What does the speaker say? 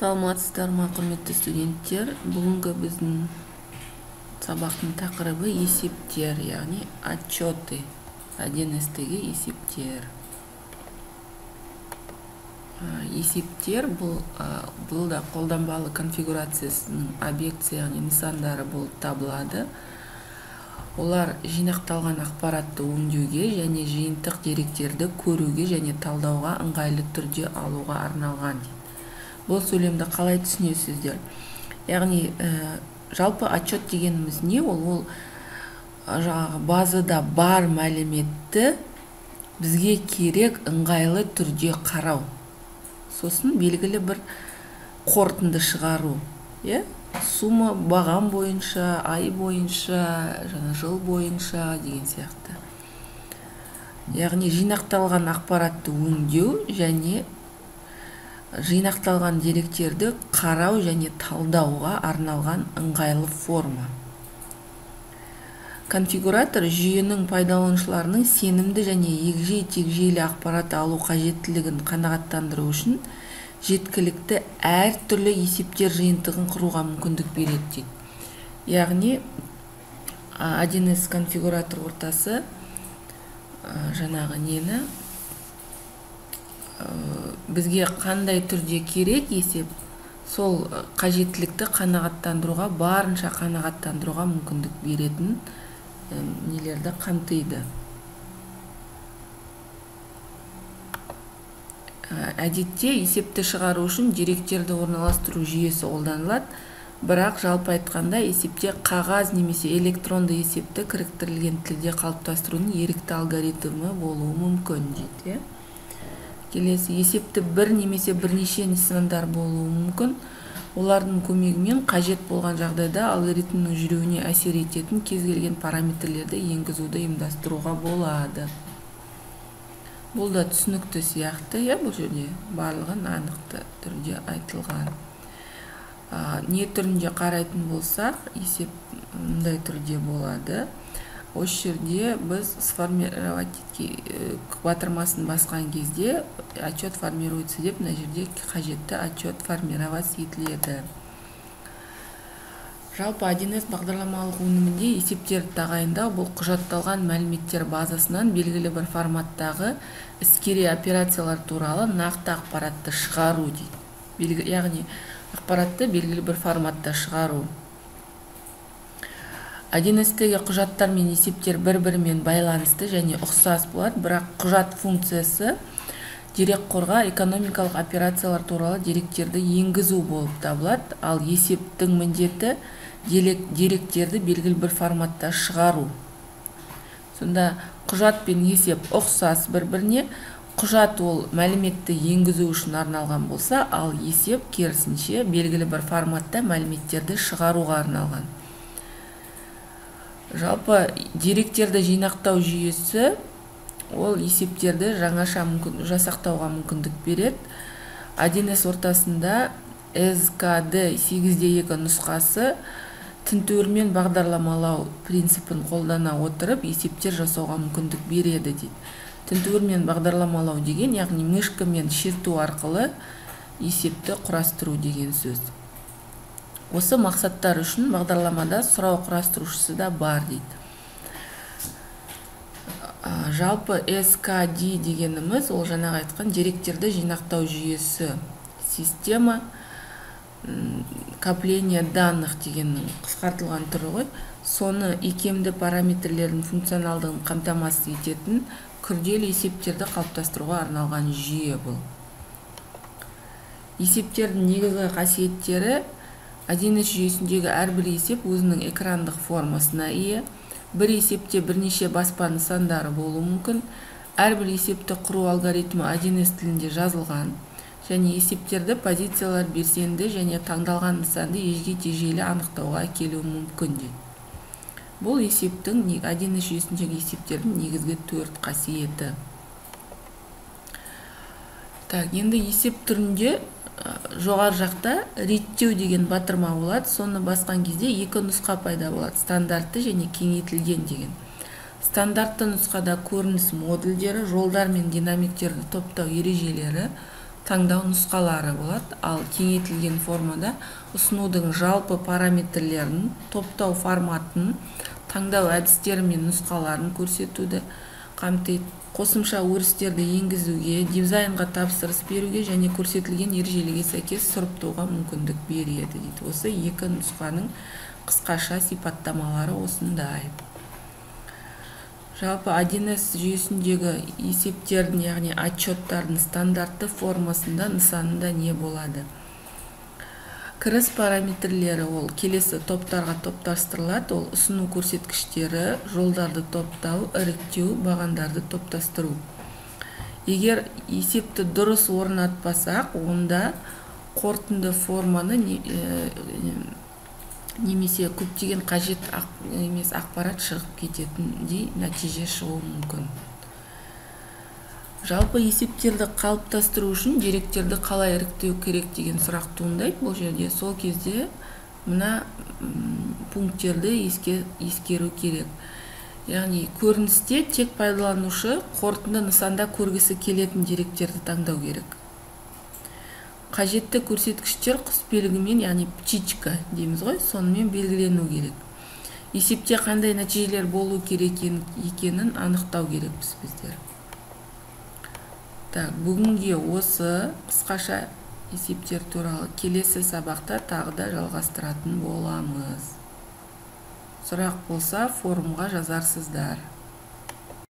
саламатсыздар ма құрметті студенттер? Бүгінгі біздің сабақтың тақырыбы есептер яғни отчеты. 1стегі есептер. Есептер бұл бұл да қолданбалы конфигурациясының объектісі яғни нысандары болып табылады. Олар жинақталған ақпаратты өңдеуге және жиынтық деректерді көруге және талдауға ыңғайлы түрде алуға арналған. Бұл сөйлемді қалай түсінесіздер? Яғни ә, жалпы отчет дегеніміз не? Ол ол жаңағы базада бар мәліметті бізге керек ыңғайлы түрде қарау. Сосын белгілі бір қорытынды шығару иә? Сумма бағам бойынша ай бойынша жаңа жыл бойынша деген сияқты. Яғни жинақталған ақпаратты өңдеу және жинақталған деректерді қарау және талдауға арналған ыңғайлы форма. Конфигуратор жүйенің пайдаланушыларының сенімді және егжей тегжейлі ақпарат алу қажеттілігін қанағаттандыру үшін жеткілікті әртүрлі есептер жиынтығын құруға мүмкіндік береді дейді. Яғни 1с конфигуратор ортасы жаңағы нені? Бізге қандай түрде керек есеп сол қажеттілікті қанағаттандыруға барынша қанағаттандыруға мүмкіндік беретін нелерді қамтиды. Әдетте есепті шығару үшін деректерді орналастыру жүйесі қолданылады. Бірақ жалпы айтқанда есепте қағаз немесе электронды есепті кіріктірілген тілде қалыптастырудың ерікті алгоритмі болуы мүмкін дейді. Келесі есепті бір немесе бірнеше нысандар болуы мүмкін. Олардың көмегімен қажет болған жағдайда алгоритмнің жүруіне әсер ететін кез келген параметрлерді енгізуді ұйымдастыруға болады. Бұл да түсінікті сияқты иә бұл жерде барлығын анықты түрде айтылған. Не түрінде қарайтын болсақ есеп мындай түрде болады. Осы жерде біз сформировать э, батырмасын басқан кезде отчет формируется деп мына жерде қажетті отчет формировать етіледі. Жалпы 1с бағдарламалық өнімінде есептерді тағайындау бұл құжатталған мәліметтер базасынан белгілі бір форматтағы іскери операциялар туралы нақты ақпаратты шығару дейді. Яғни ақпаратты белгілі бір форматта шығару. Одиннадцатегі құжаттар мен есептер бір бірімен байланысты және ұқсас болады. Бірақ құжат функциясы дерекқорға экономикалық операциялар туралы деректерді енгізу болып табылады. Ал есептің міндеті деректерді белгілі бір форматта шығару. Сонда құжат пен есеп ұқсас бір біріне құжат ол мәліметті енгізу үшін арналған болса ал есеп керісінше белгілі бір форматта мәліметтерді шығаруға арналған. Жалпы деректерді жинақтау жүйесі ол есептерді жаңаша мүмкін, жасақтауға мүмкіндік береді. 1с ортасында скд 8-де 2 нұсқасы тінтуірмен бағдарламалау принципін қолдана отырып есептер жасауға мүмкіндік береді дейді. Тінтуірмен бағдарламалау деген яғни мышкамен шерту арқылы есепті құрастыру деген сөз. Осы мақсаттар үшін бағдарламада сұрау құрастырушысы да бар дейді. Жалпы skd дегеніміз ол жаңағы айтқан деректерді жинақтау жүйесі система копление данных дегеннің қысқартылған түрі ғой. Соны икемді параметрлердің функционалдығын қамтамасыз ететін күрделі есептерді қалыптастыруға арналған жүйе бұл. Есептердің негізгі қасиеттері 1 жүйесіндегі әрбір есеп өзінің экрандық формасына ие. Бір есепте бірнеше баспа нысандары болуы мүмкін. Әрбір есепті құру алгоритмі 1с тілінде жазылған және есептерді позициялар белсенді және таңдалған нысанды егжей тежейлі анықтауға әкелуі мүмкін дейді бұл есептің 1с жүйесіндегі есептердің негізгі төрт қасиеті. Так енді есеп түрінде жоғары жақта реттеу деген батырма болады. Соны басқан кезде екі нұсқа пайда болады. Стандартты және кеңейтілген деген. Стандартты нұсқада көрініс модульдері жолдар мен динамиктерді топтау ережелері таңдау нұсқалары болады. Ал кеңейтілген формада ұсынудың жалпы параметрлерін топтау форматын таңдау әдістері мен нұсқаларын көрсетуді қамтиды. Қосымша өрістерді енгізуге дизайнға тапсырыс беруге және көрсетілген ережелерге сәйкес сұрыптауға мүмкіндік береді дейді. Осы екі нұсқаның қысқаша сипаттамалары осындай жалпы 1С жүйесіндегі есептердің яғни отчеттардың стандартты формасында нысанында не болады? Кіріс параметрлері ол келесі топтарға топтастырылады. Ол ұсыну көрсеткіштері жолдарды топтау іріктеу бағандарды топтастыру. Егер есепті дұрыс орнатпасақ онда қорытынды форманы немесе көптеген қажет емес ақпарат шығып кететіндей нәтиже шығуы мүмкін. Жалпы есептерді қалыптастыру үшін деректерді қалай іріктеу керек деген сұрақ туындайды бұл жерде. Сол кезде мына пункттерді еске ескеру керек. Яғни көріністе тек пайдаланушы қорытынды нысанда көргісі келетін деректерді таңдау керек. Қажетті көрсеткіштер құсбелгімен яғни птичка дейміз ғой сонымен белгілену керек. Есепте қандай нәтижелер болу керек екенін анықтау керекпіз біздер. Так бүгінге осы қысқаша есептер туралы келесі сабақта тағы да жалғастыратын боламыз. Сұрақ болса форумға жазарсыздар.